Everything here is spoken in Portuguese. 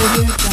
Música